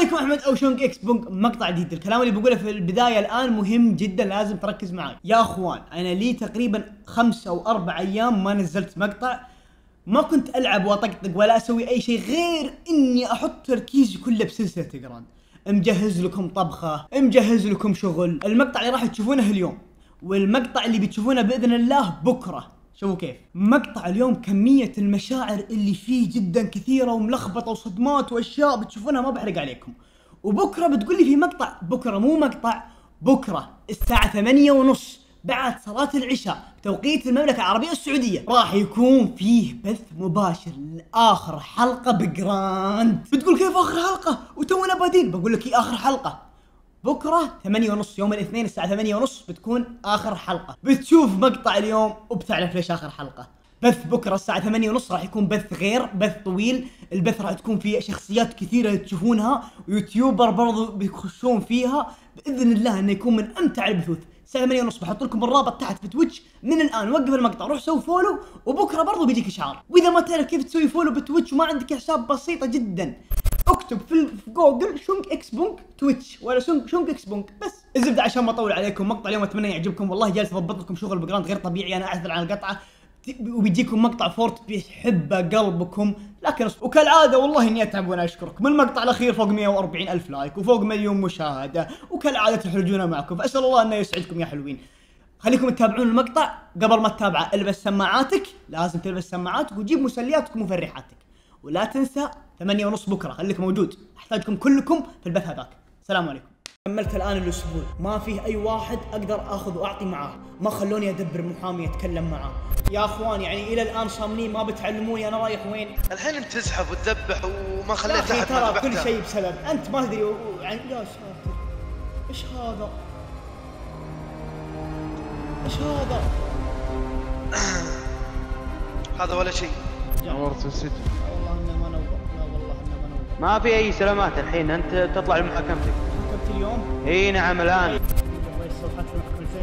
عليكم أحمد أو شونج إكس بونج مقطع جديد. الكلام اللي بقوله في البداية الآن مهم جدا لازم تركز معي يا أخوان أنا لي تقريبا خمس أو أربع أيام ما نزلت مقطع. ما كنت ألعب وأطقطق ولا أسوي أي شيء غير إني أحط تركيزي كله بسلسلة جراند مجهز لكم طبخة مجهز لكم شغل. المقطع اللي راح تشوفونه اليوم والمقطع اللي بتشوفونه بإذن الله بكرة. شوفوا كيف. مقطع اليوم كمية المشاعر اللي فيه جدا كثيرة وملخبطة وصدمات وأشياء بتشوفونها ما بحرق عليكم. وبكرة بتقول لي في مقطع. بكرة مو مقطع بكرة الساعة ثمانية ونص بعد صلاة العشاء بتوقيت المملكة العربية السعودية. راح يكون فيه بث مباشر لآخر حلقة بجراند. بتقول كيف آخر حلقة؟ وتونا بادين بقول لك هي آخر حلقة. بكرة ثمانية ونص يوم الاثنين الساعة ثمانية ونص بتكون آخر حلقة. بتشوف مقطع اليوم وبتعرف ليش آخر حلقة. بث بكرة الساعة ثمانية ونص راح يكون بث غير بث طويل. البث راح تكون فيه شخصيات كثيرة تشوفونها و YouTuber برضو بيخشون فيها. بإذن الله إنه يكون من أمتع البثوث. الساعة 8 ونص بحط لكم الرابط تحت في تويتش. من الآن وقف المقطع روح سوي follow وبكرة برضو بيجيك إشعار. وإذا ما تعرف كيف تسوي follow بتويتش وما عندك حساب بسيطة جدا. اكتب في جوجل شونك إكس بونك تويتش ولا شونك شونك إكس بونك. بس الزبدة عشان ما أطول عليكم مقطع اليوم أتمنى يعجبكم. والله جالس أضبط لكم شغل بجراند غير طبيعي أنا أعتذر عن القطعة. وبيجيكم مقطع فورت بيحبه قلبكم. لكن وكالعادة والله إني أتعب وأنا أشكركم. المقطع الأخير فوق 140 ألف like وفوق مليون مشاهدة. وكالعادة تحرجونا معكم. فأسأل الله أنه يسعدكم يا حلوين. خليكم تتابعون المقطع. قبل ما تتابعه البس سماعاتك. لازم تلبس سماعاتك وجيب مسلياتك ومفرحاتك. ولا تنسى ثمانية ونص بكرة. خليك موجود؟ أحتاجكم كلكم في البث هذاك. السلام عليكم. كملت الآن الأسبوع. ما فيه أي واحد أقدر أخذ وأعطي معاه. ما خلوني أدبر محامي اتكلم معاه. يا أخوان يعني إلى الآن صامنين ما بتعلموني. أنا رايح وين؟ الحين أنت تزحف وتذبح وما خليت أحد ترى كل شيء بسبب. أنت ما تدري و- و- عن يا ساتر. إيش هذا؟ إيش هذا؟ هذا ولا شيء. نورت السجن. ما في أي سلامات الحين أنت تطلع لمحاكمتك حكمت اليوم إي نعم الآن. الله يستر حتى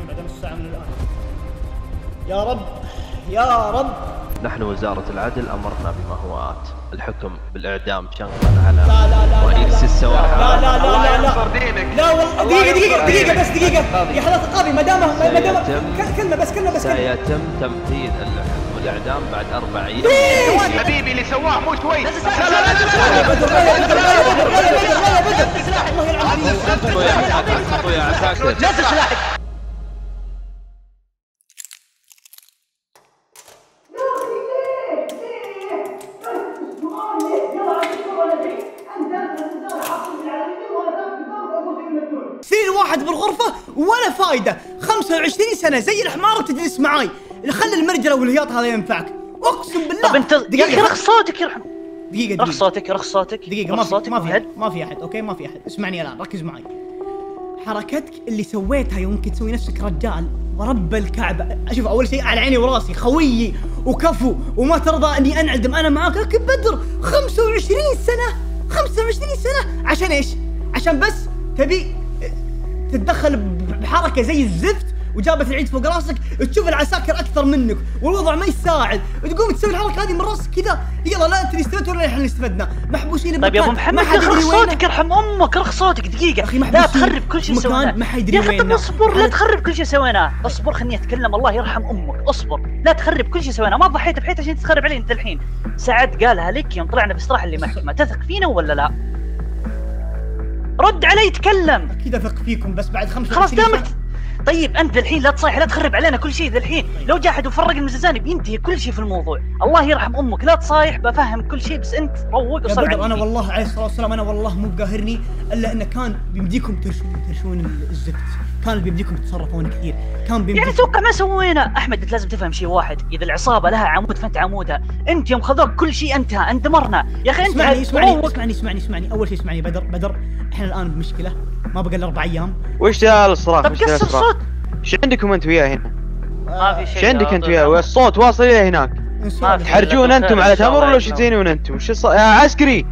بعد نص ساعة من الآن. يا رب يا رب. نحن وزارة العدل أمرنا بما هو آت. الحكم بالإعدام شنقا على لا لا لا رئيس لا. السواحل لا لا لا لا لا. دينك. لا والله دقيقة دقيقة دقيقة بس دقيقة. يا حضرة القاضي ما دام ما دام سيتم- كلمة بس كلمة بس كلمة. سيتم تنفيذ الحكم الإعدام بعد أربع أيام حبيبي اللي سواه مو بدر لا بدر لا بدر لا بدر لا بدر واحد بالغرفة ولا فايدة 25 سنة زي الحمار وتجلس معاي خلي المرجلة والهياط هذا ينفعك. أقسم بالله. طب أنت يا أخي رخ صوتك يرحم دقيقة دقيقة. صوتك رخ صوتك. دقيقة ما في ما في. أحد ما في أحد أوكي؟ ما في أحد اسمعني الآن ركز معي. حركتك اللي سويتها يوم كنت تسوي نفسك رجال ورب الكعبة. شوف أول شيء على عيني وراسي خويي وكفو وما ترضى إني أنعدم. أنا معاك لكن بدر 25 سنة 25 سنة. عشان إيش؟ عشان بس تبي تتدخل بحركة زي الزفت وجابت العيد فوق راسك تشوف العساكر أكثر منك والوضع ما يساعد. تقوم تسوي الحركة هذه من راسك كذا. يلا لا أنت اللي استفدت ولا إحنا اللي استفدنا. محبوسين طيب يا أبو محمد ما حد رخ يدري صوتك. يرحم أمك رخ صوتك دقيقة. أخي لا تخرب كل شيء سويناه. ما حد يدري أخي وينه. اصبر لا تخرب كل شيء سويناه. اصبر خليني أتكلم. الله يرحم أمك. اصبر. لا تخرب كل شيء سويناه. ما ضحيت بحيث عشان تخرب علي أنت الحين. سعد قالها لك يوم طلعنا باستراحة اللي محكمة تثق فينا ولا لا؟ رد علي تكلم. أكيد أثق فيكم بس بعد 25 خلاص دامك طيب أنت الحين لا تصيح لا تخرب علينا كل شيء الحين. لو جاء أحد وفرق المزازاني بينتهي كل شيء في الموضوع. الله يرحم أمك. لا تصايح بفهم كل شيء بس أنت روق يا وصل بدر أنا والله عليه الصلاة والسلام أنا والله مو بقاهرني إلا انه كان بيمديكم ترشون ترشون الزفت. كان بيمديكم تتصرفون كثير. كان يعني بيمديكم توقع ما سوينا. أحمد أنت لازم تفهم شيء واحد. إذا العصابة لها عمود فأنت عمودها. أنت يوم خذوك كل شيء انتهى. اندمرنا يا أخي أنت اسمعني اسمعني. اسمعني اسمعني اسمعني. أول شيء اسمعني. بدر بدر إحنا الآن بمشكلة. ما بقى إلا أربع أيام. وش ذا الصراخ؟ طب قصر صوت إيش عندكم أنت وياه هنا؟ ما في شيء. إيش عندك أنت وياه. الصوت واصل إلى هناك. تحرجون أنتم على تمر ولا يا تزينون أنتم؟ وش. يا عسكري.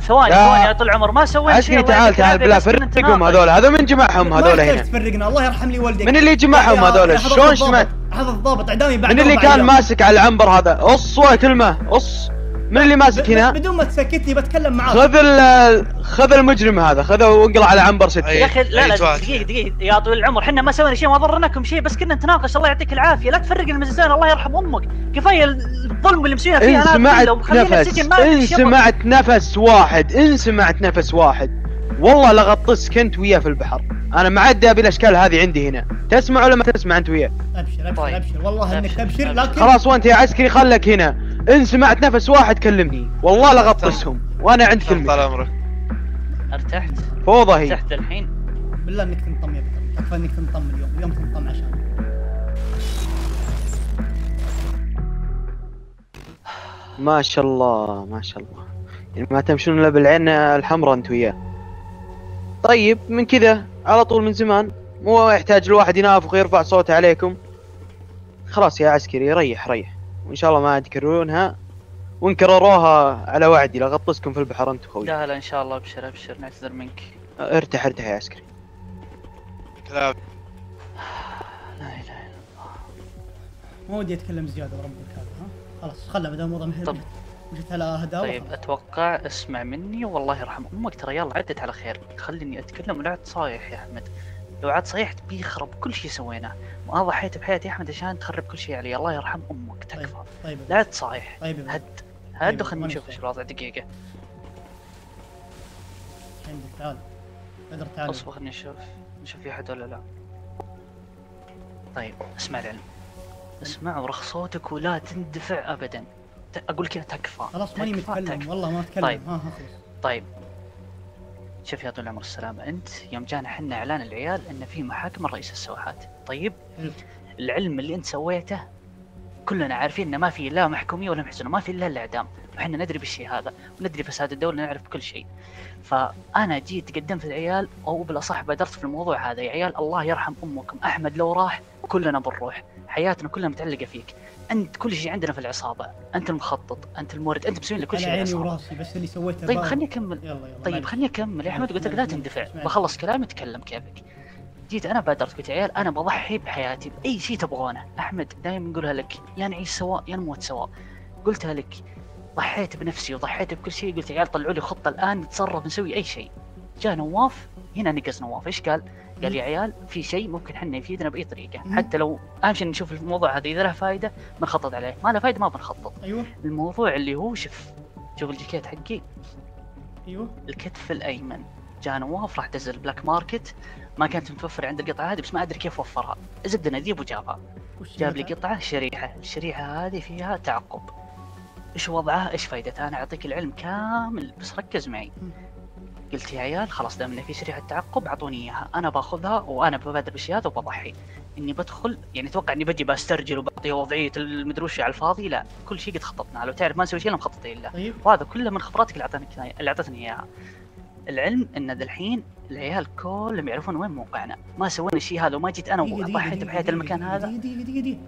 ثواني. ثواني يا طول العمر ما سوينا شيء تعال تعال إن فرقهم. هذول هذول من جمعهم هذول هنا تفرقنا الله يرحم لي والديك من اللي جمعهم هذول؟ شلون الضابط، سمعت؟ حضرة الضابط إعدامي بعد من اللي كان. ماسك على العنبر هذا قص وكلمه قص من اللي ماسك هنا؟ بدون ما تسكتني بتكلم معاك خذ ال خذ المجرم هذا خذه وانقله على عنبر ستة. أي. يا أخي لا لا. دقيقة دقيقة يا طويل العمر إحنا ما سوينا شيء ما ضرناكم شيء بس كنا نتناقش. الله يعطيك العافية. لا تفرق المززان الله يرحم أمك. كفاية الظلم اللي مسوينا فيه إن أنا سمعت نفس السجن ما إن. سمعت نفس واحد إن سمعت نفس واحد. والله لغطسك أنت وياه في البحر. أنا معدي أبي الأشكال هذه عندي هنا. تسمع ولا ما تسمع أنت وياه؟ أبشر أبشر طيب. أبشر. والله إنك تبشر. لكن خلاص وأنت يا عسكري خلك هنا. إن سمعت نفس واحد كلمني. والله لغطسهم وأنا عند طال كلمتي عمرك. ارتحت. فوضى هي. ارتحت الحين. بالله إنك تنطم يا بطل. تكفى إنك تنطم اليوم. اليوم تنطم عشان. ما شاء الله ما شاء الله. يعني ما تمشون إلا بالعين الحمراء أنت وياه. طيب من كذا. على طول من زمان. مو يحتاج الواحد ينافق ويرفع صوته عليكم. خلاص يا عسكري ريح ريح. وإن شاء الله ما تكررونها وان كرروها على وعدي لغطسكم في البحر أنت وخوي لا لا إن شاء الله ابشر أبشر نعتذر منك. ارتاح ارتاح يا عسكري. كلام لا إله إلا ما ودي أتكلم زيادة وربك هذا ها؟ خلاص خله بدل الموضوع محل طب. مشيت على هداوه طيب أتوقع اسمع مني والله يرحم أمك ترى يلا عدت على خير. خليني أتكلم ولا عاد صايح يا أحمد. لو عاد صيحت بيخرب كل شيء سويناه. ما ضحيت بحياتي يا أحمد عشان تخرب كل شيء علي الله يرحم أمك طيب تكفى. طيب لا عاد صايح طيب هد. هد طيب، وأنا نشوف. إيش الوضع دقيقة. عندك تعال. بدر تعال. أصبر خلينا نشوف نشوف في أحد ولا لا. طيب اسمع العلم اسمع ورخ صوتك ولا تندفع ابدا. أقول كذا تكفى. خلاص ماني متكلم. والله ما أتكلم. طيب. ها ها خلص طيب. شوف يا طول العمر السلامة أنت يوم جانا حنا إعلان العيال إن في محاكمة رئيس السواحات. طيب. العلم اللي أنت سويته كلنا عارفين إنه ما في لا محكومية ولا محزنة ما في إلا الإعدام. وحنا ندري بالشيء هذا وندري فساد الدولة نعرف كل شيء. فأنا جيت قدمت العيال أو بالأصح بادرت في الموضوع هذا. يا عيال الله يرحم أمكم. أحمد لو راح كلنا بنروح حياتنا كلها متعلقة فيك. أنت كل شيء عندنا في العصابة. أنت المخطط أنت المورد أنت مسوين لكل على شيء عيني وراسي بس اللي سويته طيب. خليني أكمل. يلا يلا طيب. خليني أكمل. يا أحمد قلت لك لا تندفع. بخلص كلامي تكلم كيفك. جيت أنا بادرت قلت يا عيال أنا بضحي بحياتي بأي شيء تبغونه. أحمد دائما نقولها لك يا نعيش سواء يا نموت سواء قلتها لك ضحيت بنفسي وضحيت بكل شيء. قلت يا عيال طلعوا لي خطة الآن نتصرف نسوي أي شيء. جاء نواف هنا نقص نواف. إيش قال؟ قال يا عيال في شيء ممكن حنا يفيدنا بأي طريقة. حتى لو أهم شيء نشوف الموضوع هذا إذا له فائده بنخطط عليه. ما له فائده ما بنخطط. أيوه. الموضوع اللي هو شوف شوف الجاكيت حقي. أيوه. الكتف الأيمن. جاء نواف راح دز ال black market ما كانت متوفرة عند القطعة هذه بس ما أدري كيف وفرها. زبدة ذيب وجابها. جاب لي؟ قطعة شريحة. الشريحة هذه فيها تعقب. إيش وضعها؟ إيش فائدتها أنا أعطيك العلم كامل بس ركز معي. قلت يا عيال خلاص دام في شريحه تعقب أعطوني إياها. أنا باخذها وأنا ببادر هذا وبضحي. إني بدخل يعني أتوقع إني بجي بسترجل وبعطي وضعية المدري على الفاضي لا. كل شيء قد خططنا. له تعرف ما نسوي شيء الا مخططين له طيب. وهذا كله من خبراتك اللي اعطاني اللي أعطتني إياها. العلم إن الحين العيال كلهم يعرفون وين موقعنا. ما سوينا الشيء هذا وما جيت أنا وضحيت دقيقة، المكان هذا. دقيقة دقيقة دقيقة.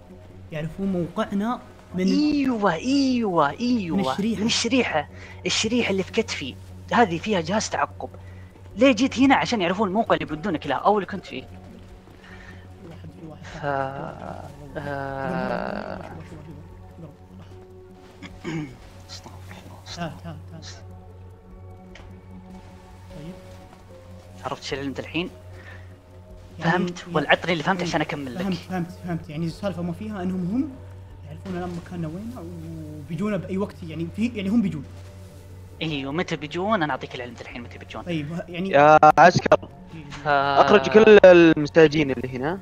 يعرفون موقعنا من أيوه إيوه إيوه. من الشريحة. من الشريحة. الشريحة اللي في كتفي. هذه فيها جهاز تعقب. ليه جيت هنا؟ عشان يعرفون الموقع اللي بيودونك له أو اللي كنت فيه ف... آه... عرفت شو العلم الحين؟ يعني- فهمت يعني- والعطني اللي فهمت عشان أكمل لك. فهمت فهمت فهمت. يعني السالفة ما فيها أنهم هم يعرفون الآن مكاننا وين وبيجونا بأي وقت. يعني في يعني هم بيجون. أيوه متى بيجون؟ أنا أعطيك العلم الحين متى بيجون. طيب يعني يا عسكر. ف... أخرج كل المستاجين اللي هنا.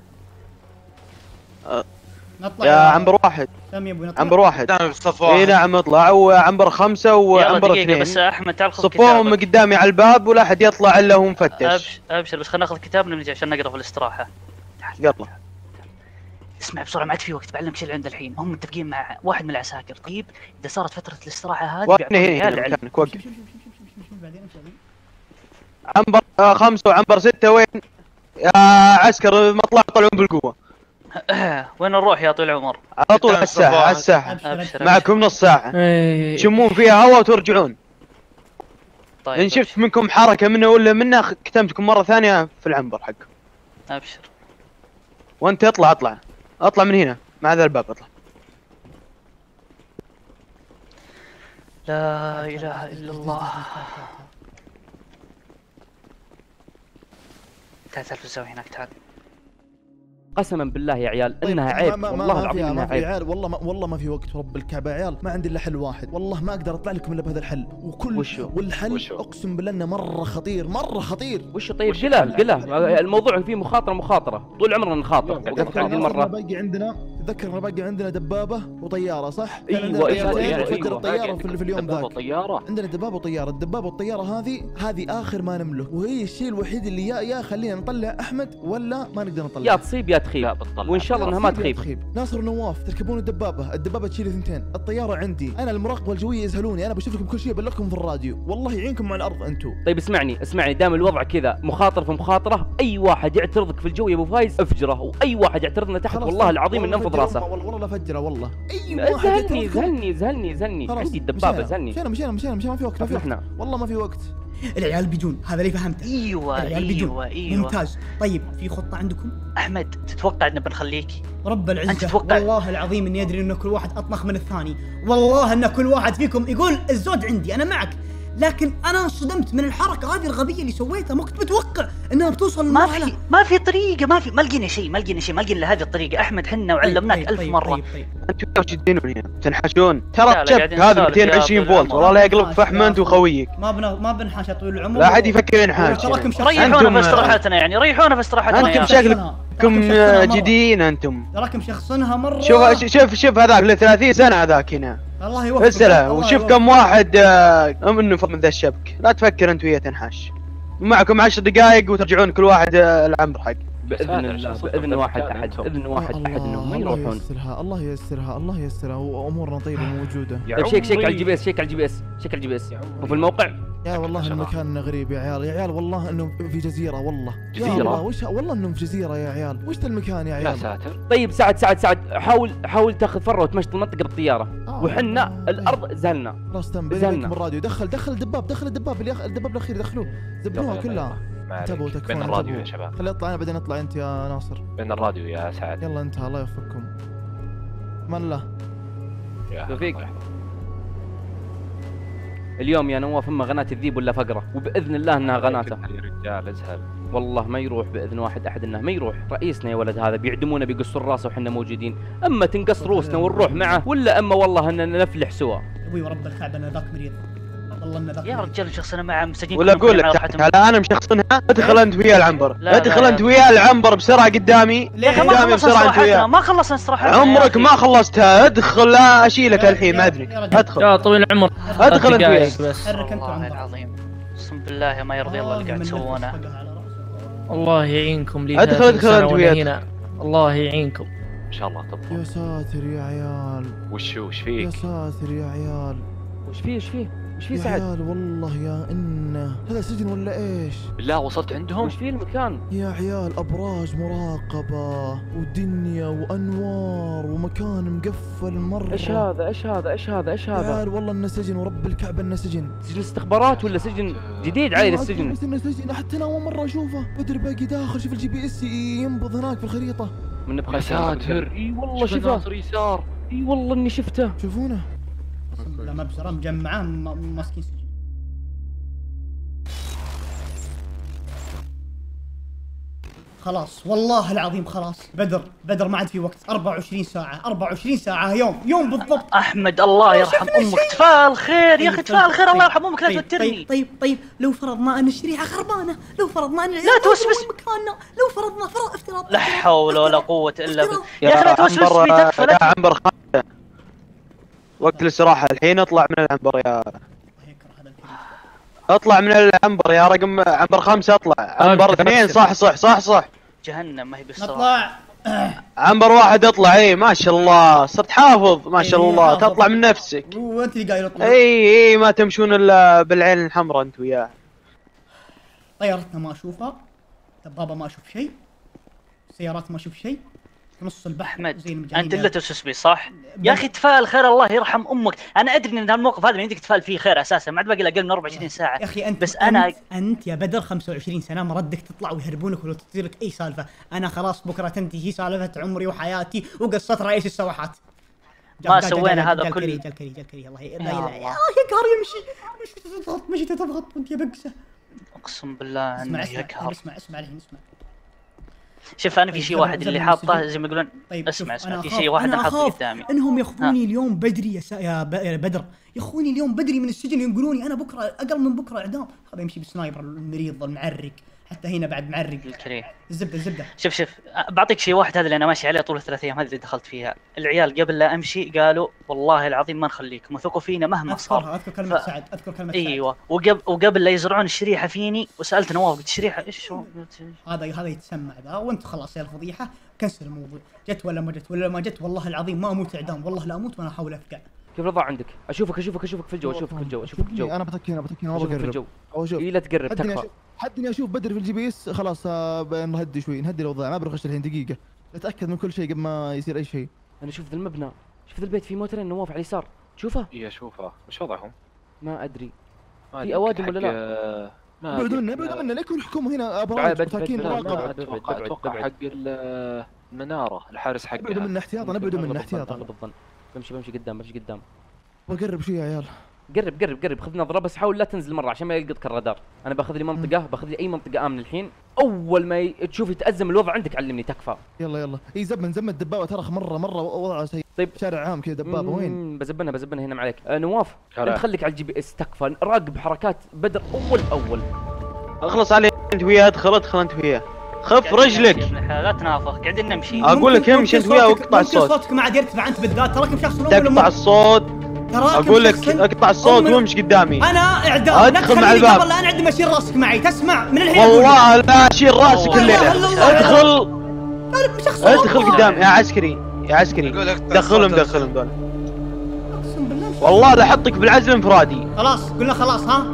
نطلع يا عنبر واحد. سامي أبو نطلع عنبر واحد. نعم صف اي نعم اطلع. وعنبر خمسة يلا وعنبر دقيقة بس اثنين أحمد تعال خذ صفوهم قدامي على الباب ولا أحد يطلع إلا هو مفتش. ابشر أبشر بس خلينا ناخذ كتابنا ونجي عشان نقرأ في الاستراحة. تعال يلا. اسمع بسرعة ما عاد في وقت بعلمك شيء اللي عند الحين. هم متفقين مع واحد من العساكر. طيب إذا صارت فترة الاستراحة هذه هنا هنا مكانك وقف عنبر آه، خمسة وعنبر ستة وين؟ يا عسكر مطلع طلعون بالقوة. وين نروح يا طويل العمر؟ على طول على الساحة الصفوات. على. أبشر معكم نص ساعة. إيه. تشمون فيها هواء وترجعون. طيب إن شفت منكم حركة منه ولا منه كتمتكم مرة ثانية في العنبر حقكم. أبشر. وانت اطلع اطلع. اطلع من هنا مع ذا الباب اطلع. لا إله إلا الله. تعال تعال هناك تعال. قسما بالله يا عيال طيب، إنها عيب ما- ما- والله ما العظيم إنها عيب. عيال والله ما والله ما في وقت ورب الكعبة يا عيال ما عندي إلا حل واحد والله ما أقدر أطلع لكم إلا بهذا الحل وكل وشو؟ والحل وشو؟ أقسم بالله إنه مرة خطير مرة خطير. وش طيب؟ قله قله الموضوع فيه مخاطرة مخاطرة طول عمرنا نخاطر. وقفت عندي المرة؟ باقي عندنا تذكر إنه باقي عندنا دبابة وطيارة صح؟ أيوة، عندنا أيوة، طيارتين أيوة،. الطيارة في, في اليوم ذاك. طيارة عندنا دبابة وطيارة الدبابة والطيارة هذه هذه آخر ما نملك. وهي الشيء الوحيد اللي يا يا خلينا نطلع أحمد ولا ما نقدر نطلع؟ يا تصيب يا تخيب. وإن شاء الله إنها ما تخيب. تخيب. ناصر ونواف تركبون الدبابة. الدبابة تشيل اثنتين. الطيارة عندي. أنا المراقبة الجوية يسهلوني أنا بشوف لكم كل شيء أبلغكم في الراديو. والله يعينكم على الأرض أنتم طيب اسمعني اسمعني. دام الوضع كذا مخاطر في مخاطرة أي واحد يعترضك في الجو يا أبو فايز أفجره. وأي واحد يعترضنا تحت والله العظيم والله ننفض راسه والله والله لا فجره والله. أي واحد زهلني زهلني زهلني خلاص، عندي الدبابة مشينا، زهلني مشينا مشينا مشينا مشينا. ما في وقت ما في وقت. والله ما في وقت. العيال بيجون هذا اللي فهمته. أيوه العيال بيجون. أيوه أيوه. ممتاز. طيب في خطة عندكم؟ أحمد تتوقع ان بنخليك رب أنت العزة تتوقع- والله العظيم إني أدري إن كل واحد اطنخ من الثاني. والله إن كل واحد فيكم يقول الزود عندي أنا معك. لكن أنا انصدمت من الحركة هذه الغبية اللي سويتها. ما كنت متوقع إنها بتوصل ما. في ما في طريقة ما في ما لقينا شيء ما لقينا شيء ما لقينا هذه الطريقة. أحمد حنا طيب، وعلمناك طيب، ألف طيب، مرة. طيب طيب. أنتم هنا تنحشون. ترى الشبك هذا نسولف 220 يا فولت. والله لا يقلب. فحمه انت وخويك. ما بنا ما بنحاشى طويل العمر. لا حد يفكر ينحاش ريحونا في استراحتنا يعني ريحونا في استراحتنا أنتم يا شكلك- شخصنها. كم. جديين أنتم. تراكم شخصنها مرة. شوف شوف شوف هذاك له 30 سنة هذاك هنا. الله يوفقك الله وشوف. كم واحد آه، منه من ذا الشبك. لا تفكر انت وياه تنحاش. معكم 10 دقائق وترجعون كل واحد آه، العمر حق بإذن الله بإذن واحد احد بإذن واحد احد انهم ما الله يروحون. ييسرها الله ييسرها الله ييسرها وأمورنا طيبة موجودة. طيب شيك شيك على ال GPS شيك على ال GPS شيك على ال GPS. وفي الموقع. يا والله المكان غريب يا عيال. يا عيال والله انه في جزيرة والله. يا جزيرة؟ الله وش والله انه في جزيرة يا عيال. وش ذا المكان يا يا عيال؟ ساتر. طيب سعد سعد سعد حاول حاول تاخذ فره وتمشط المنطقة بالطيارة. آه، وحنا آه، الأرض زلنا. خلاص تم. زلنا. بينكم الراديو. دخل دخل الدباب دخل الدباب. الدباب الأخير دخلوه. زبنوها كلها. ما عليك. تكفون بين الراديو. يا شباب. خلي اطلع أنا بعدين اطلع انت يا ناصر. بين الراديو يا سعد. يلا انتهى الله يوفقكم. من الله يا توفيق. اليوم يا نواف أما غناة الذيب ولا فقرة؟ وبإذن الله إنها غناته يا رجال ازهل والله ما يروح بإذن واحد أحد إنه ما يروح. رئيسنا يا ولد هذا بيعدمونا بيقصوا راسه وحنا موجودين. أما تنقص روسنا ونروح معه ولا أما والله إننا نفلح سوا. أبوي ورب الكعبه أنا ذاك مريض. والله يا. رجال شخصنا مع مساجين ولا أقول على لك. تعال أنا مشخصنها أدخل أنت ويا العنبر لا، أدخل. أنت ويا العنبر بسرعة قدامي ليه؟ يا أخي ما قدامي بسرعة أنت وياه ما خلصنا استراحتنا يا عمرك. ما خلصتها أدخل لا أشيلك الحين ما أدري يا. أدخل يا طويل العمر أدخل أنت بس حرك أنت. العظيم أقسم بالله ما يرضي الله اللي قاعد تسوونه. الله يعينكم لي أدخل- 30 أدخل سنة أنت وأنا وياك. هنا الله يعينكم إن شاء الله يا تضبط ساتر يا عيال وش وش يا فيك ساتر يا عيال وش فيه وش فيه وش فيه يا سعد؟ عيال والله يا إنه. هذا سجن ولا إيش؟ بالله وصلت عندهم؟ وش فيه المكان؟ يا عيال أبراج مراقبة ودنيا وأنوار ومكان مقفل مرة. إيش هذا؟ إيش هذا؟ إيش هذا؟ إيش يا هذا؟ عيال والله إنه سجن ورب الكعبة إنه سجن. سجن استخبارات ولا سجن جديد عايل السجن؟ بس انه سجن. حتى أنا أول مرة أشوفه. بدر باقي داخل شوف ال GPS ينبض هناك في الخريطة. من نبغى يا ساتر. إي والله شفته. ناصر يسار. إي والله إني شفته. شوفونه. لا مبزره مجمعاه م- ماسكين سجن. خلاص والله العظيم خلاص. بدر بدر ما عاد في وقت. 24 ساعة 24 ساعة يوم يوم بالضبط. أحمد الله يرحم أمك. تفال خير يا أخي تفال خير الله يرحم أمك لا طيب توترني طيب طيب طيب لو فرضنا أن الشريحة خربانة لو فرضنا أن لا توسوس. مكاننا لو فرضنا فرض افتراض لا حول ولا قوة إلا بالله. يا أخي لا توسوس في يا تكفى عنبر خمسة وقت الاستراحة. الحين اطلع من العنبر يا. اطلع من العنبر يا رقم عنبر خمسة اطلع. عنبر اثنين. صح صح صح صح. جهنم ما هي بالصراحة نطلع. عنبر واحد اطلع. إي ما شاء الله. صرت حافظ ما شاء الله. حافظ. تطلع من نفسك. وانت اللي قايل اطلع. إي إي ما تمشون إلا بالعين الحمراء أنت وياه. طيارتنا ما أشوفها. دبابة ما أشوف شيء. سيارات ما أشوف شيء. في نص البحر زي المجانين أنت اللي توسوس بي صح؟ يا أخي تفال خير الله يرحم أمك. أنا أدري إن الموقف هذا ما يمديك تفال فيه خير أساسا ما عاد باقي أقل من 24 ساعة يا أخي أنت بس أنا- أنت, انت يا بدر 25 سنة مردك تطلع ويهربونك ولا تصير لك أي سالفة. أنا خلاص بكرة تنتهي سالفة عمري وحياتي وقصة رئيس السواحات. ما سوينا هذا كله. جا الكري جا الكري الله يا يقهر يمشي مشي تضغط مشي تضغط وأنت يا بقسة. أقسم بالله انه اسمع يقهر اسمع اسمع الحين اسمع. شوف أنا في طيب، شيء واحد اللي حاطه. زي ما يقولون طيب اسمع اسمع في شيء واحد أنا حاطه قدامي إنهم ياخذوني. اليوم بدري يا, سا... يا, بدر ياخذوني اليوم بدري من السجن ينقلوني أنا بكرة أقل من بكرة إعدام هذا يمشي بالسنايبر المريض المعرق حتى هنا بعد معرق. الكريم الزبدة الزبدة. شوف شوف بعطيك شيء واحد هذا اللي أنا ماشي عليه طول الثلاث أيام هذه اللي دخلت فيها. العيال قبل لا أمشي قالوا والله العظيم ما نخليكم وثقوا فينا مهما صار. اذكرها أذكر كلمة ف- سعد أذكر كلمة سعد. إيوه. وقبل وقبل لا يزرعون الشريحة فيني وسألت نواف قلت شريحة إيش هذا هذا يتسمع ذا وأنت خلاص يا الفضيحة كنسل الموضوع. جت ولا ما جت ولا ما جت والله العظيم ما أموت إعدام والله لا أموت وأنا احاول افقع كيف الوضع عندك. أشوفك أشوفك أشوفك في الجو أشوفك في الجو أشوفك في الجو. أنا بتكي أنا بتكي أنا ما أشوفك في بقرب. الجو. أو أشوف إي لا تقرب حدني تكفى أشوف حدني أشوف بدري في ال GPS. خلاص آه، بنهدي شوي نهدي الأوضاع. ما بنخش الحين دقيقة. اتاكد من كل شيء قبل ما يصير أي شيء. أنا شوف ذا المبنى. شوف ذا البيت فيه موترين نواف على اليسار. تشوفه؟ إي أشوفه. وش وضعهم؟ ما أدري. ما في حق- ولا لا؟ آه، ما. منا ابعدوا منا لا يكون الحكومة هنا ابراج مساكين مراقبة. أتوقع. حق ال- المنارة الحارس حقها. ابعدوا منا احتياطا ابعدوا منا احتياطا. بمشي بمشي قدام بمشي قدام. بقرب شوي يا عيال. قرب قرب قرب. خذ نظرة بس حاول لا تنزل مرة عشان ما يلقطك الرادار. أنا باخذ لي منطقة باخذ لي أي منطقة آمن الحين. أول ما ي... تشوف يتأزم الوضع عندك علمني تكفى. يلا يلا. إي زبن زبن. الدبابه ترى مرة مرة وضعها سيء. طيب. شارع عام كذا دبابة. وين؟ بزبنها بزبنها هنا معليك آه نواف. أنت خليك على ال GPS تكفى. راقب حركات بدر أول أول. أخلص عليه أنت وياه أدخل أدخل أنت وياه خف رجلك. لا تنافق قاعدين نمشي. ممكن- لك امشي أنت وياه واقطع الصوت. صوتك ما عاد يرتفع انت بالذات تراكم شخص تقطع الصوت. أقول لك أقطع الصوت وامشي قدامي. أنا إعدام. أدخل لا مع الباب. قبل لا أنا عندي مشير راسك معي. تسمع من الحين. والله لا اشيل راسك والله الليلة. أدخل. أدخل والله. قدام يا عسكري يا عسكري. دخلهم دخلهم دول. أقسم بالله. والله لا أحطك بالعزل انفرادي. خلاص قلنا خلاص ها؟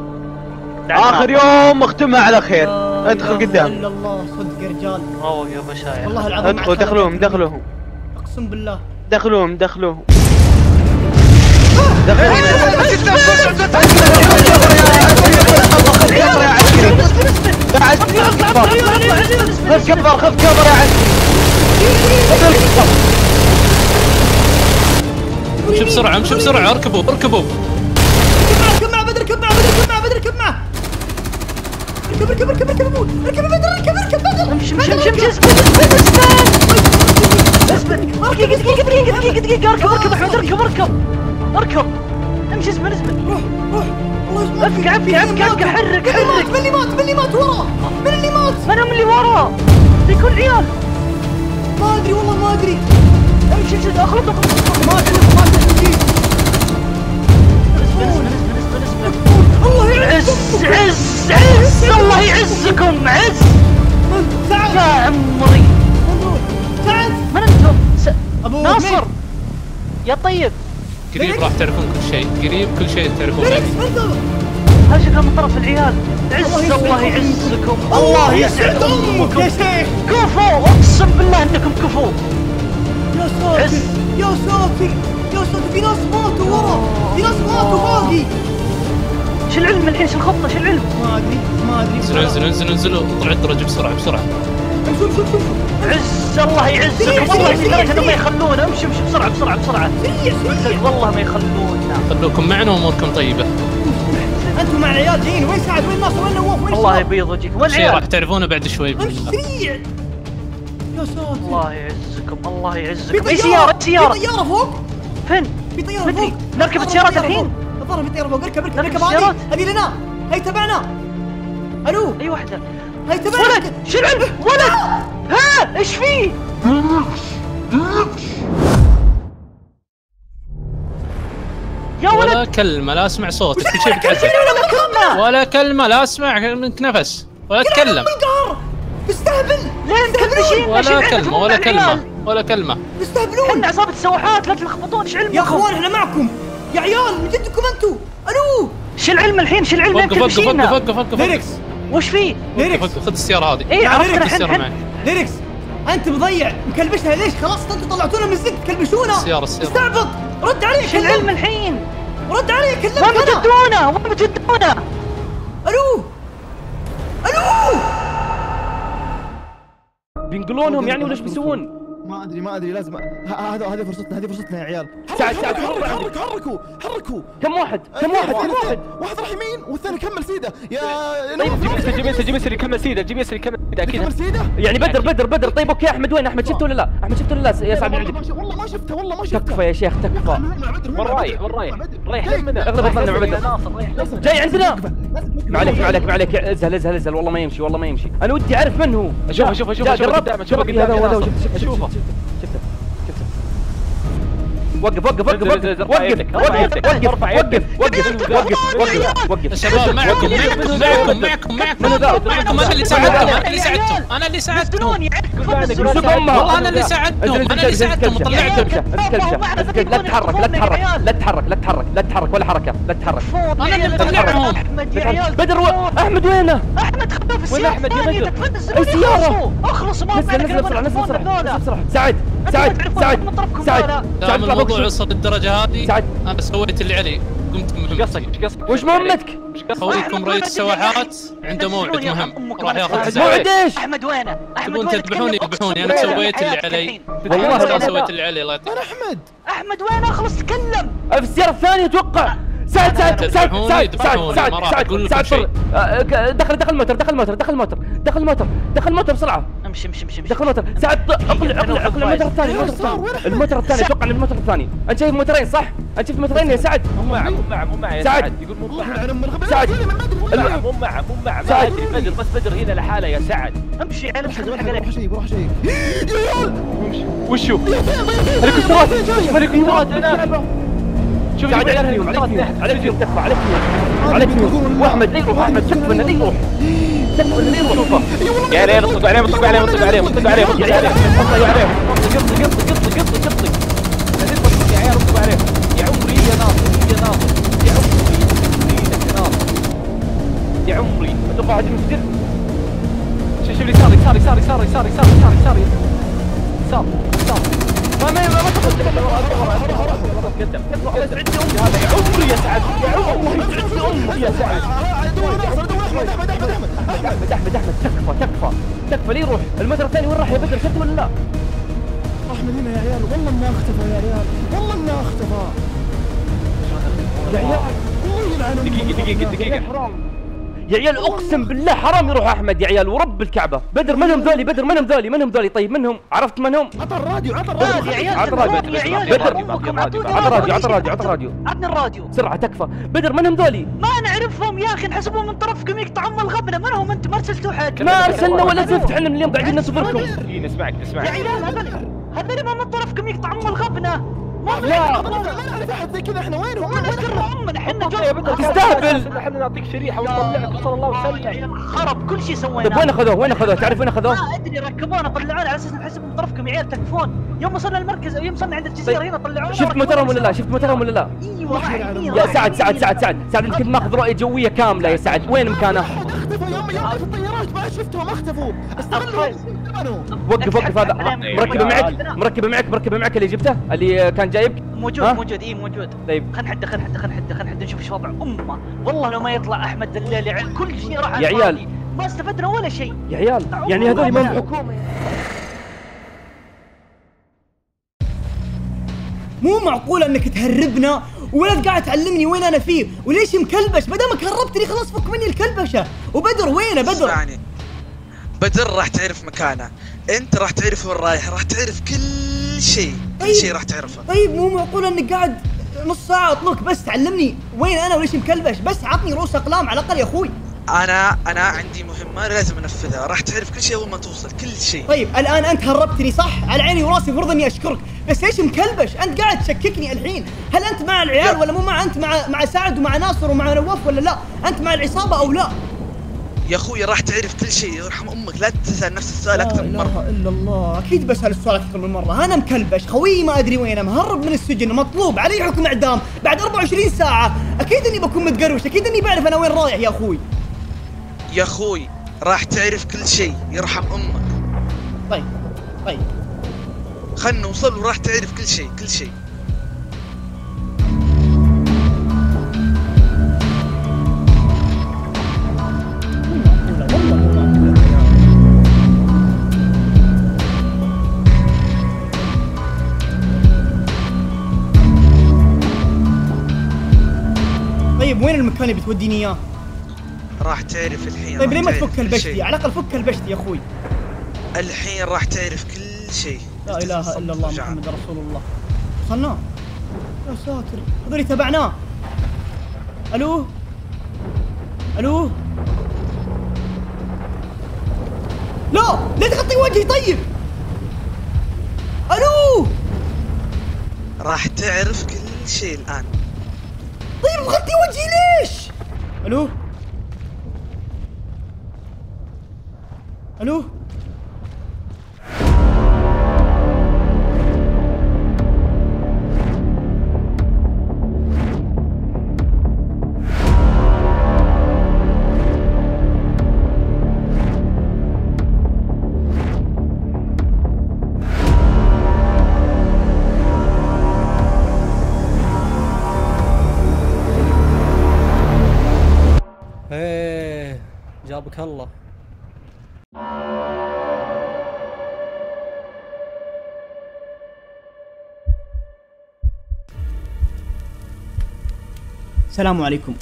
آخر يوم اختمها على خير. لا ادخل قدام. إلا الله. صدق يا رجال. روق يا بشاير والله العظيم ادخلوا عاد دخلوهم أقسم بالله. دخلوهم دخلوهم. خذ كفر خذ كفر يا عسكري خذ الكفر. امشي بسرعة امشي بسرعة. اركبوا اركبوا كب مع بدر كب مع بدر كب مع بدر كب مع ركب ركب ركب ركب ركب بدر ركب ركب بدر امشي امشي امشي اثبت اثبت اثبت اثبت دقيقة دقيقة دقيقة دقيقة دقيقة اركب اركب اركب اركب اركب امشي اثبت اثبت روح روح ابقى ابقى ابقى ابقى حرك حرك من اللي مات من اللي مات ورا من اللي مات من اللي ورا بيكون عيال ما ادري والله ما ادري امشي امشي اخلط اخلط ما ادري ما ادري الله عز عز عز الله يعزكم عز. يا عمري. من أنتم؟ ناصر. يا طيب. قريب راح تعرفون كل شيء. قريب كل شيء تعرفون. فينيكس عني انت هذا شكله من طرف العيال؟ عز الله يعزكم. الله يسعد أمك يا شيخ. كفو. أقسم بالله إنكم كفو. يا ساتر. يا ساتر يا ساتر في ناس ماتوا ورا في ناس ماتوا باقي شو العلم الحين؟ شو الخطة؟ شو العلم؟ ما أدري ما أدري. انزلوا انزلوا انزلوا انزلوا اطلعوا الدرج بسرعة بسرعة. عز الله يعزكم والله في لدرجه انهم ما يخلونا. امشي امشي بسرعة بسرعة بسرعة. والله ما يخلونا. خلوكم معنا واموركم طيبة. أنتم مع العيال جايين وين سعد وين ناصر؟ وين نواف؟ وين الله؟ يبيض وجهك. وين شيء راح العيال؟ تعرفونه بعد شوي. سريع. يا ساتر. الله يعزكم الله في يعزكم أي سيارة؟ في سيارة؟ طيارة فوق. فين؟ في مدري. فوق. نركب السيارات في الحين؟ الظاهر في طيارة فوق اركب اركب اركب. هذه؟ هذه لنا. هي تبعنا. ألو. أي واحدة هي تبعنا. ولد شو العلم؟ ولد. ها إيش فيه؟ يا ولد. ولا كلمة لا أسمع صوتك. كل شيء ولا كلمة ولا كلمة لا أسمع منك نفس. ولا بالقهر تستهبل. لين تكبشين ولا كلمة ولا كلمة ولا كلمة. تستهبلون. إحنا عصابة سواحات لا تلخبطون إيش علمكم؟ يا أخوان إحنا معكم. يا عيال من جدكم أنتم؟ ألو شو العلم الحين شو العلم وقف وقف وقف تكبشينا؟ وقف وقف ليركس. وش فيه؟ ليركس. خذ السيارة هذه. إيه ليركس السياره الحين. معي ليركس. أنت مضيع مكلبشنا ليش؟ خلاص أنتم طلعتونا من الزق تكلبشونا السيارة، السيارة. استعبط رد علي شو العلم الحين؟ رد علي وين كلمك أنا. بتودونا؟ وين بتودونا؟ ألو ألو بينقلونهم يعني ولا إيش بيسوون؟ ما أدري ما أدري لازم هذا هذه فرصتنا هذه فرصتنا يا عيال. سعد حركوا حركوا حركوا كم واحد؟ كم واحد؟ كم واحد. واحد راح يمين والثاني كمل سيدة. يا طيب، طيب، جيب يسري جيب يسري جيب يسري كمل سيدة جيب يسري كمل سيدة أكيد. كمل سيدة؟ يعني بدر بدر بدر. طيب okay أحمد وين؟ أحمد شفته ولا لا؟ أحمد شفته ولا لا؟ يا سعد والله ما شفته والله ما شفته تكفى يا شيخ تكفى. وين رايح؟ وين رايح؟ ريح لمنا أغلب اغلبنا عبده جاي عندنا. ما عليك ما عليك. ما عليك ازهل ازهل ازهل. والله ما يمشي والله ما يمشي. أنا ودي اعرف من هو. اشوفه اشوفه اشوفه اشوفه هذا اشوفه شوف شوف وقف وقف وقف وقف وقف وقف وقف وقف وقف وقف وقف شباب معكم معكم معكم معكم معكم أنا اللي ساعدتهم أنا اللي ساعدتهم أنا اللي ساعدتهم. والله أنا اللي ساعدتهم أنا اللي ساعدتهم وطلعتهم لا تتحرك لا تتحرك لا تتحرك لا تتحرك لا تتحرك ولا حركة لا تتحرك أنا اللي مطلعهم بدر أحمد وينه؟ أحمد خطوه في السيارة وين أحمد يا بدر؟ السيارة. أخلص ما نزل نزل بسرعة نزل بسرعة سعد سعد سعد سعد سعد الموضوع وصل للدرجة هذه. سعد. أنا سويت اللي علي. قمت مهمتي قصدك؟ إيش قصدك؟ وش مهمتك؟ خويكم رئيس يعني السواحات عنده موعد مهم. راح ياخذ موعد إيش؟ أحمد وينه؟ أحمد وينه؟ تذبحوني يذبحوني أنا سويت اللي أيوه، علي. والله أنا سويت اللي علي الله يعطيك أحمد أحمد وينه؟ اخلص تكلم. في السياره الثانية أتوقع. سعد سعد سعد سعد سعد سعد سعد سعد دخل دخل الموتر دخل الموتر دخل الموتر دخل الموتر دخل الموتر بسرعة. أمشي أمشي أمشي دخل الموتر. سعد اقلع اقلع اقلع الموتر الثاني الموتر الثاني. أتوقع الثاني أتوقع الموتر الثاني. أنت شايف موترين صح؟ أنت شايف موترين يا سعد؟ مو معه مو معه مو معه يا سعد. يقول مو معه سعد. مو معه مو معه ما أدري بدر بس بدر هنا لحاله يا سعد. أمشي أنا مش بروح شيء بروح شيء. يا وشو؟ هليكوبترات هليكوبترات شوف عليك فيهم عليك فيهم تكفى عليك فيهم عليك فيهم واحمد لا يروح احمد تكفى لا يروح تكفى لا يروح شوفه يا ريت اطلق عليهم اطلق عليهم اطلق عليهم اطلق عليهم اطلق عليهم اطلق عليهم قطي قطي قطي قطي قطي يا عيال اطلق عليهم يا عمري يا ناصر يا ناصر يا عمري يا ناصر يا عمري أتوقع هذه مسجد شوف شوف يساري يساري يساري يساري يساري يساري يساري يساري يساري ما ما ما هذا يا عمري يا سعد يا عمري يسعد أمك يا سعد احمد احمد احمد تكفى تكفى تكفى ليه يروح المتر الثاني وين راح يا بدر شفت ولا لا؟ احمد هنا يا عيال والله انه اختفى يا عيال والله انه اختفى يا عيال الله يلعن دقيقه دقيقه دقيقه يا عيال أقسم بالله حرام يروح أحمد يا عيال ورب الكعبة. بدر منهم ذولي؟ بدر منهم ذولي؟ منهم ذولي؟ طيب منهم عرفت منهم عطى الراديو عطى الراديو. يا عيال عطى الراديو. يا عيال بدر عطى الراديو. عطى الراديو. عطى الراديو. عطني الراديو سرعه تكفى. بدر منهم ذولي؟ ما نعرفهم يا أخي نحسبهم من طرفكم يقطع ام الغبنة. من هم انت ما أرسلتوا حد. ما أرسلنا ولا زفت إحنا اليوم قاعدين نسفركم إيه، نسمعك نسمعك. يا عيال هذول هذول ما من طرفكم يقطع ام الغبنة. ما نعرف احد زي كذا إحنا وين إحنا امنا إحنا تستهبل. إحنا نعطيك شريحة ونطلعك صلى الله وسلم. خرب كل شيء سويناه. طيب وين أخذوه؟ وين أخذوه؟ تعرف وين أخذوه؟ ما أدري ركبونا طلعونا على أساس نحسب من طرفكم يا عيال تكفون. يوم وصلنا المركز يوم وصلنا عند الجزيرة طيب، هنا طلعونا شفت موترهم ولا لا؟ شفت موترهم ولا لا؟ أيوه يا سعد سعد سعد سعد سعد. انت كنت ماخذ رؤية جوية كاملة يا سعد. وين مكانه؟ اختفوا يوم يوم في الطيارات ما شفتهم اختفوا طيب. استغلوا وقف وقف هذا مركبه أيوة. معك أيوة. مركبه معك مركبه معك اللي جبته اللي كان جايبك موجود موجود اي موجود. طيب. خل حد خل حد خل حد خلينا حد نشوف إيش وضع أمه. والله لو ما يطلع أحمد دليل يعني كل شيء راح يا عيال. ما استفدنا ولا شيء. يا عيال يعني هذول ما الحكومة مو معقول أنك تهربنا ولا قاعد تعلمني وين أنا فيه؟ وليش مكلبش؟ ما دامك هربتني خلاص فك مني الكلبشة. وبدر وينه؟ بدر. بدر راح تعرف مكانه. انت راح تعرف وين رايح راح تعرف كل شيء. كل طيب. شيء راح تعرفه. طيب مو معقول انك قاعد نص ساعة اطلق بس تعلمني وين أنا وليش مكلبش؟ بس عطني رؤوس أقلام على الأقل يا أخوي. أنا أنا عندي مهمة لازم أنفذها. راح تعرف كل شيء أول ما توصل كل شيء. طيب الآن أنت هربتني صح؟ على عيني وراسي المفروض إني أشكرك. بس ليش مكلبش؟ أنت قاعد تشككني الحين. هل أنت مع العيال ولا مو مع؟ أنت مع مع سعد ومع ناصر ومع نواف ولا لا؟ أنت مع العصابة أو لا؟ يا أخوي راح تعرف كل شيء يرحم أمك لا تسأل نفس السؤال أكثر من مرة. لا إلا الله. أكيد بسأل السؤال أكثر من مرة. أنا مكلبش. خويي ما أدري وين مهرب من السجن مطلوب علي حكم إعدام بعد 24 ساعة. أكيد إني بكون متقروش. أكيد إني بعرف أنا وين رايح يا أخوي. يا أخوي راح تعرف كل شيء يرحم أمك. طيب طيب. خلنا نوصل وراح تعرف كل شيء كل شيء. مكان بتوديني إياه؟ راح تعرف الحين طيب ليه ما تفك البشتي. على الأقل فك البشتي يا أخوي. الحين راح تعرف كل شيء. لا إله إلا الله رجعنا. محمد رسول الله. وصلنا؟ يا ساتر. هذول تبعناه ألو؟ ألو؟ لا! لا تغطي وجهي؟ طيب! ألو؟ راح تعرف كل شيء الآن. طيب مغطي وجهي ليش؟ ألو؟ ألو؟ جابك الله. السلام عليكم.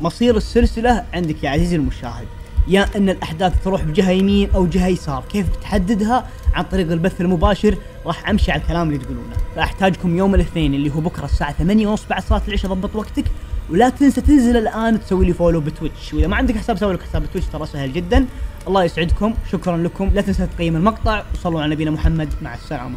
مصير السلسلة عندك يا عزيزي المشاهد. يا أن الأحداث تروح بجهة يمين أو جهة يسار. كيف بتحددها؟ عن طريق البث المباشر راح أمشي على الكلام اللي تقولونه. فأحتاجكم يوم الاثنين اللي هو بكرة الساعة 8 ونص بعد صلاة العشاء. ضبط وقتك. ولا تنسى تنزل الآن تسوي لي follow ب Twitch. وإذا ما عندك حساب سوي لك حساب ب Twitch ترى سهل جدا. الله يسعدكم. شكرا لكم. لا تنسى تقيم المقطع. وصلوا على نبينا محمد. مع السلامة.